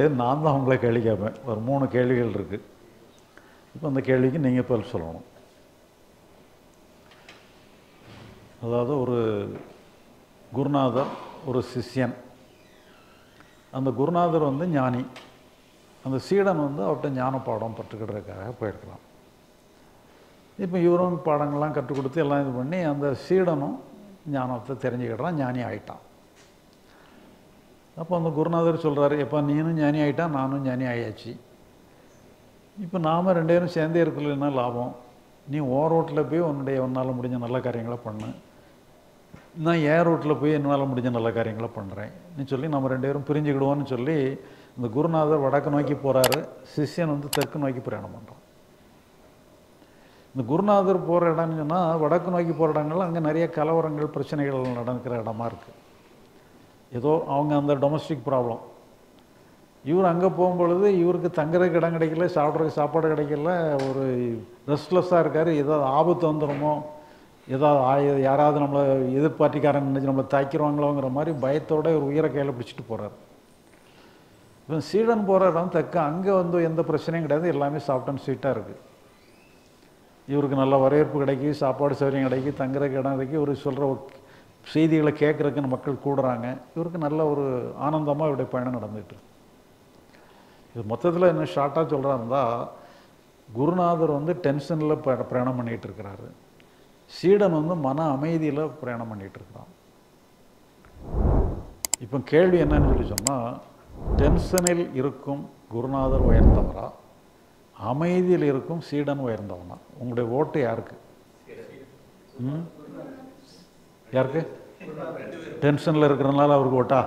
நான் தான் உங்களை கேள்வி கேட்பேன். ஒரு மூணு கேள்விகள் இருக்குது இப்போ அந்த கேள்விக்கு நீங்கள் பதில் சொல்லணும். அதாவது ஒரு குருநாதர் ஒரு சிஷ்யன். அந்த குருநாதர் வந்து ஞானி. அந்த சீடன் வந்து அவர்கிட்ட ஞான பாடம் பற்றுக்கிறதுக்காக போயிருக்கலாம் இப்போ இவரும் பாடங்கள்லாம் கற்றுக் கொடுத்து எல்லாம் இது பண்ணி அந்த சீடனும் ஞானத்தை தெரிஞ்சுக்கிட்டான் ஞானி ஆகிட்டான் அப்போ அந்த குருநாதர் சொல்கிறாரு எப்போ நீனும் ஞானி ஆகிட்டா நானும் ஞானி ஆயாச்சு. இப்போ நாம் ரெண்டு பேரும் சேர்ந்தே இருக்கலன்னா லாபம்? நீ ஓ ரோட்டில் போய் உன்னுடைய உன்னால் முடிஞ்ச நல்ல காரியங்களை பண்ணு. நான் ஏன் ரோட்டில் போய் என்னால் முடிஞ்ச நல்ல காரியங்களை பண்ணுறேன் நீ சொல்லி நம்ம ரெண்டு பேரும் பிரிஞ்சுக்கிடுவோன்னு சொல்லி இந்த குருநாதர் வடக்கு நோக்கி போகிறாரு சிஷ்யன் வந்து தெற்கு நோக்கி பிரயாணம் பண்ணுறான் இந்த குருநாதர் போகிற இடம்னு சொன்னால் வடக்கு நோக்கி போகிற இடங்கள்லாம் அங்கே நிறைய கலவரங்கள் பிரச்சனைகள் நடக்கிற இடமா இருக்குது ஏதோ அவங்க அந்த டொமஸ்டிக் ப்ராப்ளம் இவர் அங்கே போகும்பொழுது இவருக்கு தங்குறதுக்கு இடம் கிடைக்கல சாப்பிட்றதுக்கு சாப்பாடு கிடைக்கல ஒரு ரெஸ்ட்லெஸ்ஸாக இருக்கார். ஏதாவது ஆபத்து வந்துடுமோ ஏதாவது ஆய யாராவது நம்மளை எதிர்பார்ட்டிக்காரங்க நினச்சி நம்மளை தாக்கிடுவாங்களோங்கிற மாதிரி பயத்தோட ஒரு உயிரை கையில் பிடிச்சிட்டு போகிறார் இப்போ சீடன் போகிற இடம் தக்க அங்கே வந்து எந்த பிரச்சனையும் கிடையாது. எல்லாமே சாஃப்ட் ஸ்வீட்டாக இருக்குது இவருக்கு நல்ல வரவேற்பு கிடைக்கி சாப்பாடு சௌகரியம் கிடைக்கி தங்குறதுக்கு இடம் கிடைக்கி இவர் சொல்கிற செய்திகளை கேட்குறதுக்குன்னு மக்கள் கூடுறாங்க. இவருக்கு நல்ல ஒரு ஆனந்தமாக இவருடைய பயணம் நடந்துகிட்டு இது மொத்தத்தில் என்ன ஷார்ட்டாக சொல்கிறாருந்தா குருநாதர் வந்து டென்ஷனில் பிரயாணம் பண்ணிகிட்டு இருக்கிறாரு. சீடன் வந்து மன அமைதியில் பிரயாணம் பண்ணிகிட்டு இருக்கிறான். இப்போ கேள்வி என்னன்னு சொல்லி சொன்னால் டென்ஷனில் இருக்கும் குருநாதர் உயர்ந்தவரா? அமைதியில் இருக்கும் சீடன் உயர்ந்தவனா? உங்களுடைய ஓட்டு யாருக்கு? ம்? யாருக்கு? டென்ஷனில் இருக்கிறனால அவருக்கு ஓட்டா?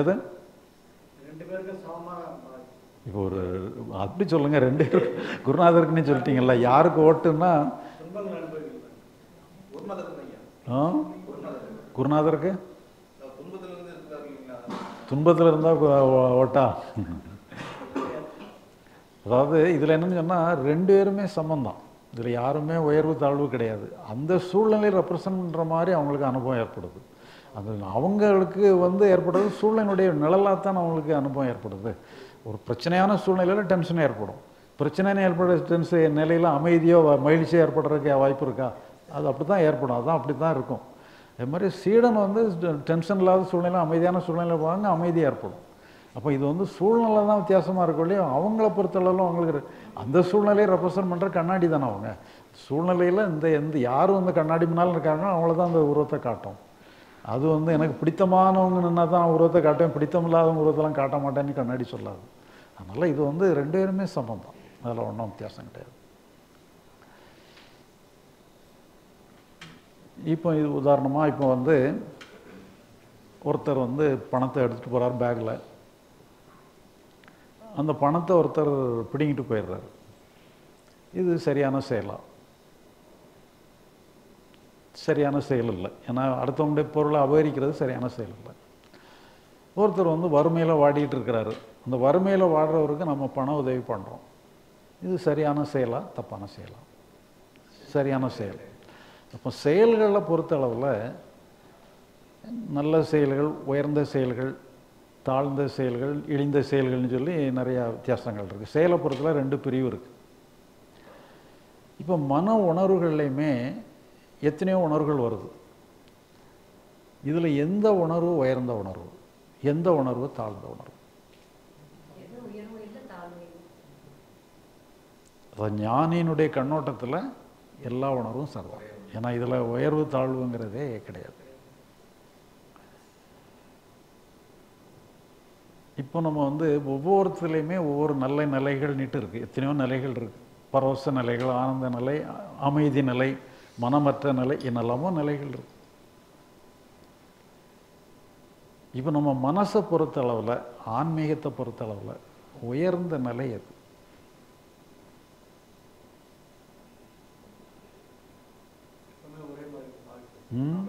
எது? இப்போ ஒரு அப்படி சொல்லுங்க ரெண்டு பேரும் குருநாதருக்குன்னு சொல்லிட்டீங்கல்ல யாருக்கு ஓட்டுன்னா? ஆ? குருநாதருக்கு? துன்பத்தில் இருந்தால் ஓட்டா? அதாவது இதில் என்னன்னு சொன்னால் ரெண்டு பேருமே சமந்தான் இதில் யாருமே உயர்வு தாழ்வு கிடையாது. அந்த சூழ்நிலையை ரெப்ரசன்ட் பண்ணுற மாதிரி அவங்களுக்கு அனுபவம் ஏற்படுது. அது அவங்களுக்கு வந்து ஏற்படுறது சூழ்நிலையுடைய நிழலாக தான் அவங்களுக்கு அனுபவம் ஏற்படுது. ஒரு பிரச்சனையான சூழ்நிலையில் டென்ஷன் ஏற்படும். பிரச்சனை ஏற்படுற டென்ஷன் நிலையில் அமைதியோ மகிழ்ச்சியோ ஏற்படுறதுக்கு வாய்ப்பு இருக்கா? அது அப்படி தான் ஏற்படும். அதுதான் அப்படி தான் இருக்கும். அது மாதிரி சீடன் வந்து டென்ஷன் இல்லாத சூழ்நிலை அமைதியான சூழ்நிலை போவாங்க அமைதி ஏற்படும். அப்போ இது வந்து சூழ்நிலை தான் வித்தியாசமாக இருக்கும் இல்லையோ? அவங்கள பொறுத்தளவில் அவங்களுக்கு அந்த சூழ்நிலையை ரெப்ரசன்ட் பண்ணுற கண்ணாடி தானே அவங்க. சூழ்நிலையில் இந்த எந்த யாரும் வந்து கண்ணாடி முன்னால் இருக்காங்களோ அவங்கள தான் அந்த உருவத்தை காட்டும். அது வந்து எனக்கு பிடித்தமானவங்க நின்னா தான் உருவத்தை காட்டுவேன் பிடித்தமில்லாதவங்க உருவத்தெல்லாம் காட்ட மாட்டேன்னு கண்ணாடி சொல்லாது. அதனால் இது வந்து ரெண்டு பேருமே சம்பந்தம் அதில் ஒன்றும் வித்தியாசம் கிடையாது. இப்போ இது உதாரணமாக இப்போ வந்து ஒருத்தர் வந்து பணத்தை எடுத்துகிட்டு போகிறார் பேக்கில் அந்த பணத்தை ஒருத்தர் பிடிங்கிட்டு போயிடுறாரு. இது சரியான செயலா? சரியான செயல் இல்லை. ஏன்னா அடுத்தவங்களுடைய பொருளை அபகரிக்கிறது சரியான செயல் இல்லை. ஒருத்தர் வந்து வறுமையில் வாடிட்டு இருக்கிறாரு. அந்த வறுமையில் வாடுறவருக்கு நம்ம பண உதவி பண்ணுறோம் இது சரியான செயலா? தப்பான செயலா? சரியான செயல். அப்போ செயல்களை பொறுத்த அளவில் நல்ல செயல்கள் உயர்ந்த செயல்கள் தாழ்ந்த செயல்கள் இழிந்த செயல்கள்னு சொல்லி நிறையா வித்தியாசங்கள் இருக்குது செயலை பொறுத்தல ரெண்டு பிரிவு இருக்குது இப்போ மன உணர்வுகள்லையுமே எத்தனையோ உணர்வுகள் வருது. இதில் எந்த உணர்வு உயர்ந்த உணர்வு? எந்த உணர்வு தாழ்ந்த உணர்வு? அதான் ஞானியினுடைய கண்ணோட்டத்தில் எல்லா உணர்வும் சரிதான் ஏன்னா இதில் உயர்வு தாழ்வுங்கிறதே கிடையாது. இப்போ நம்ம வந்து ஒவ்வொருத்துலேயுமே ஒவ்வொரு நல்ல நிலைகள் நீட்டு இருக்குது எத்தனையோ நிலைகள் இருக்குது பரவச நிலைகள் ஆனந்த நிலை அமைதி நிலை மனமற்ற நிலை என்னெல்லாமோ நிலைகள் இருக்கு. இப்போ நம்ம மனசை பொறுத்தளவில் ஆன்மீகத்தை பொறுத்தளவில் உயர்ந்த நிலை அது ம்?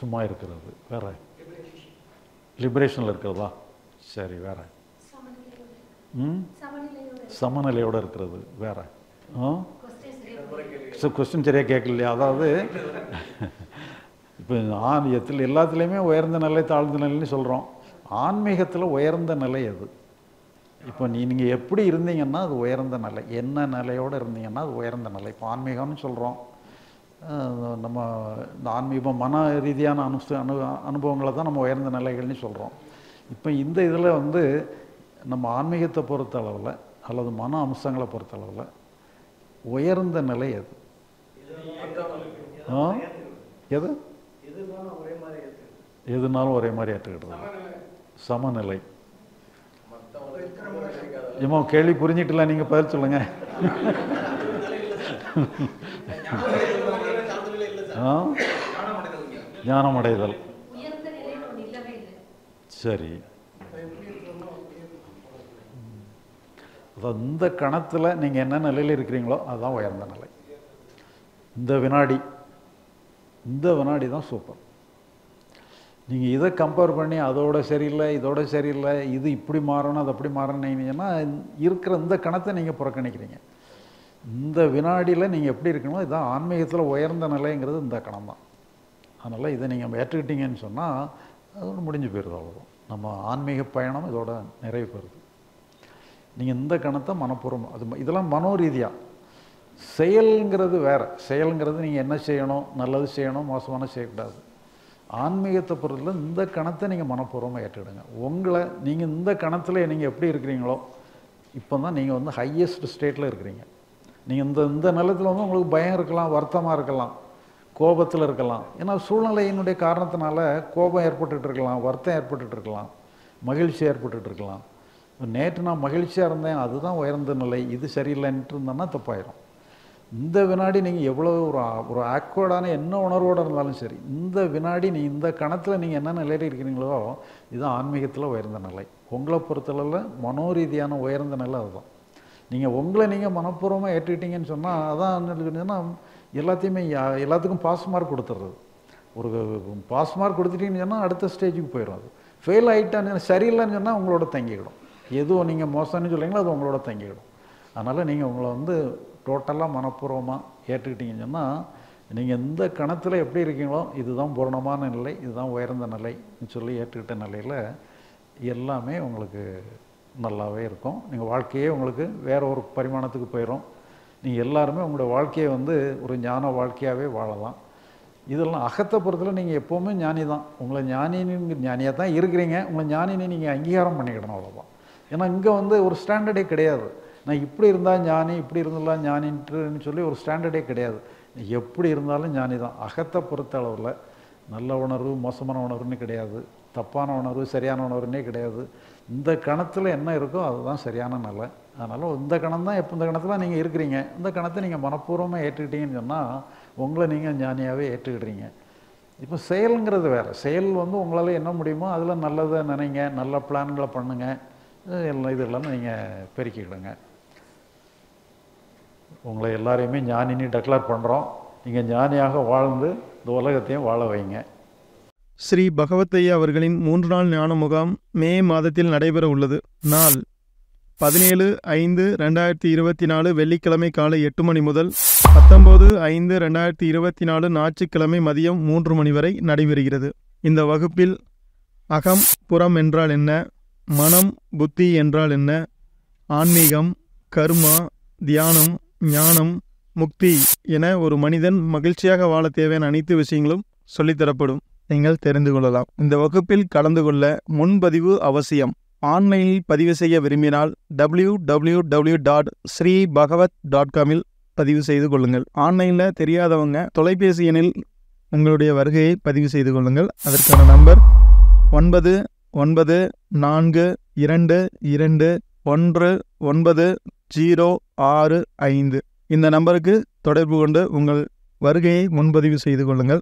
சும்மா இருக்கிறது வேற. லிபரேஷனில் இருக்கிறதா? சரி வேற. ம்? சமநிலையோடு இருக்கிறது வேற. கொஸ்டின் சரியாக கேட்கலையா? அதாவது இப்போ இப்போ ஆன்மீகத்தில் எல்லாத்துலேயுமே உயர்ந்த நிலை தாழ்ந்த நிலைன்னு சொல்கிறோம் ஆன்மீகத்தில் உயர்ந்த நிலை அது. இப்போ நீ நீங்கள் எப்படி இருந்தீங்கன்னா அது உயர்ந்த நிலை. என்ன நிலையோடு இருந்தீங்கன்னா அது உயர்ந்த நிலை. இப்போ ஆன்மீகம்னு சொல்கிறோம் நம்ம இந்த ஆன்மீகம் மன ரீதியான அனு அனு அனுபவங்களை தான் நம்ம உயர்ந்த நிலைகள்னு சொல்கிறோம் இப்போ இந்த இதில் வந்து நம்ம ஆன்மீகத்தை பொறுத்த அளவில் அல்லது மன அம்சங்களை பொறுத்த அளவில் உயர்ந்த நிலை எது? ஆ? எது? எதுனாலும் ஒரே மாதிரி ஏற்றுக்கிட்டு சமநிலை. ஏமா கேள்வி புரிஞ்சிட்டல நீங்கள் பதில் சொல்லுங்கள் ஞானம் அடைதல் சரி. இந்த கணத்தில் நீங்கள் என்ன நிலையில் இருக்கிறீங்களோ அதுதான் உயர்ந்த நிலை. இந்த வினாடி இந்த வினாடி தான் சூப்பர் நீங்கள் இதை கம்பேர் பண்ணி அதோட சரியில்லை இதோட சரியில்லை இது இப்படி மாறணும் அது அப்படி மாறணுங்கன்னா இருக்கிற இந்த கணத்தை நீங்கள் புறக்கணிக்கிறீங்க. இந்த வினாடியில் நீங்கள் எப்படி இருக்கணும் இதுதான் ஆன்மீகத்தில் உயர்ந்த நிலைங்கிறது இந்த கணம் தான் அதனால் இதை நீங்கள் ஏற்றுக்கிட்டீங்கன்னு சொன்னால் அது ஒன்று முடிஞ்சு போயிடுது அவ்வளோதான் நம்ம ஆன்மீக பயணம் இதோட நிறைவு பெறுது. நீங்கள் இந்த கணத்தை மனப்பூர்வம் அது இதெல்லாம் மனோரீதியாக செயல்ங்கிறது வேறு. செயல்ங்கிறது நீங்கள் என்ன செய்யணும் நல்லது செய்யணும் மோசமான செய்யக்கூடாது. ஆன்மீகத்தை பொறுத்தல இந்த கணத்தை நீங்கள் மனப்பூர்வமாக ஏற்றுக்கிடுங்க. உங்களை நீங்கள் இந்த கணத்தில் நீங்கள் எப்படி இருக்கிறீங்களோ இப்போ தான் நீங்கள் வந்து ஹையஸ்ட் ஸ்டேட்டில் இருக்கிறீங்க. நீங்கள் இந்த இந்த நிலத்தில் வந்து உங்களுக்கு பயம் இருக்கலாம் வருத்தமாக இருக்கலாம் கோபத்தில் இருக்கலாம். ஏன்னா சூழ்நிலையினுடைய காரணத்தினால கோபம் ஏற்பட்டுட்டு இருக்கலாம் வருத்தம் ஏற்பட்டுட்டு இருக்கலாம் மகிழ்ச்சி ஏற்பட்டுட்டு இருக்கலாம். நேற்று நான் மகிழ்ச்சியாக இருந்தேன் அதுதான் உயர்ந்த நிலை இது சரியில்லைன்ட்டு இருந்தேன்னா தப்பாயிரும். இந்த வினாடி நீங்கள் எவ்வளோ ஒரு ஒரு ஆக்வர்டான என்ன உணர்வோடு இருந்தாலும் சரி இந்த வினாடி நீ இந்த கணத்தில் நீங்கள் என்ன நிலையில் இருக்கிறீங்களோ இது ஆன்மீகத்தில் உயர்ந்த நிலை. உங்களை பொறுத்தளவில் மனோரீதியான உயர்ந்த நிலை அதுதான். நீங்கள் உங்களை நீங்கள் மனப்பூர்வமாக ஏற்றுக்கிட்டீங்கன்னு சொன்னால் அதான் என்ன சொன்னீங்கன்னா எல்லாத்தையுமே யா- எல்லாத்துக்கும் பாஸ் மார்க் கொடுத்துட்றது ஒரு பாஸ் மார்க் கொடுத்துட்டீங்கன்னு சொன்னால் அடுத்த ஸ்டேஜுக்கு போயிடும் அது ஃபெயில் ஆகிட்டான்னு சரியில்லைன்னு சொன்னால் உங்களோட தங்கிக்கிடும். எதுவும் நீங்கள் மோசம்னு சொல்கிறீங்களோ அது உங்களோட தங்கிக்கிடும். அதனால் நீங்கள் உங்களை வந்து டோட்டலாக மனப்பூர்வமாக ஏற்றுக்கிட்டீங்கன்னு சொன்னால் நீங்கள் எந்த கணத்தில் எப்படி இருக்கீங்களோ இதுதான் பூரணமான நிலை இதுதான் உயர்ந்த நிலைன்னு சொல்லி ஏற்றுக்கிட்ட நிலையில் எல்லாமே உங்களுக்கு நல்லாவே இருக்கும். நீங்கள் வாழ்க்கையே உங்களுக்கு வேற ஒரு பரிமாணத்துக்கு போயிடும் நீங்கள் எல்லாருமே உங்களுடைய வாழ்க்கையை வந்து ஒரு ஞான வாழ்க்கையாகவே வாழலாம். இதெல்லாம் அகத்தை பொறுத்தவரை நீங்கள் எப்போவுமே ஞானி தான். உங்களை ஞானின்னு ஞானியாக தான் இருக்கிறீங்க. உங்களை ஞானின்னு நீங்கள் அங்கீகாரம் பண்ணிக்கணும் அவ்வளோதான் ஏன்னா இங்கே வந்து ஒரு ஸ்டாண்டர்டே கிடையாது. நான் இப்படி இருந்தால் ஞானி இப்படி இருந்தால் ஞானின்ட்டுன்னு சொல்லி ஒரு ஸ்டாண்டர்டே கிடையாது. எப்படி இருந்தாலும் ஞானி தான். அகத்தை பொறுத்த அளவில் நல்ல உணர்வு மோசமான உணர்வுன்னு கிடையாது. தப்பான உணர்வு சரியான உணர்வுன்னே கிடையாது. இந்த கணத்தில் என்ன இருக்கோ அதுதான் சரியான நிலை. அதனால் இந்த கணம் தான் எப்போ இந்த கணத்தில் நீங்கள் இருக்கிறீங்க. இந்த கணத்தை நீங்கள் மனப்பூர்வமாக ஏற்றுக்கிட்டீங்கன்னு சொன்னால் உங்களை நீங்கள் ஞானியாகவே ஏற்றுக்கிடுறீங்க. இப்போ செயலுங்கிறது வேறு. செயல் வந்து உங்களால் என்ன முடியுமோ அதில் நல்லதை நினைங்க நல்ல பிளான்களை பண்ணுங்க. எல்லாம் இது எல்லாமே நீங்கள் பெருக்கிக்கிடுங்க. உங்களை எல்லாரையுமே ஞானின்னு டெக்ளேர் பண்ணுறோம் நீங்கள் ஞானியாக வாழ்ந்து இந்த உலகத்தையும் வாழ வைங்க. ஸ்ரீ பகவத்தையா அவர்களின் மூன்று நாள் ஞான முகாம் மே மாதத்தில் நடைபெற உள்ளது. நாள் பதினேழு ஐந்து ரெண்டாயிரத்தி இருபத்தி நாலு வெள்ளிக்கிழமை காலை எட்டு மணி முதல் பத்தொம்போது ஐந்து ரெண்டாயிரத்தி இருபத்தி நாலு ஞாயிற்றுக்கிழமை மதியம் மூன்று மணி வரை நடைபெறுகிறது. இந்த வகுப்பில் அகம் புறம் என்றால் என்ன மனம் புத்தி என்றால் என்ன ஆன்மீகம் கர்மா தியானம் ஞானம் முக்தி என ஒரு மனிதன் மகிழ்ச்சியாக வாழ தேவையான அனைத்து விஷயங்களும் சொல்லித்தரப்படும் நீங்கள் தெரிந்து கொள்ளலாம். இந்த வகுப்பில் கலந்து கொள்ள முன்பதிவு அவசியம். ஆன்லைனில் பதிவு செய்ய விரும்பினால் W W W dot Shri Bhagavad dot காமில் பதிவு செய்து கொள்ளுங்கள். ஆன்லைனில் தெரியாதவங்க தொலைபேசி எண்ணில் உங்களுடைய வருகையை பதிவு செய்து கொள்ளுங்கள். அதற்கான நம்பர் ஒன்பது ஒன்பது நான்கு இரண்டு இரண்டு ஒன்று ஒன்பது ஜீரோ ஆறு ஐந்து. இந்த நம்பருக்கு தொடர்பு கொண்டு உங்கள் வருகையை முன்பதிவு செய்து கொள்ளுங்கள்.